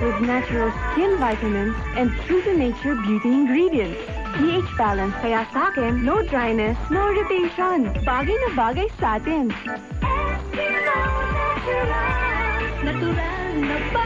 with natural skin vitamins and true-to-nature beauty ingredients. pH balance kaya sa akin, no dryness, no irritation. Bagay na bagay sa atin. Natural na bagay.